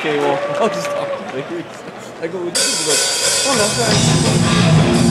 Okej, okay, chodź tam. Tego uczyć Ona, tak.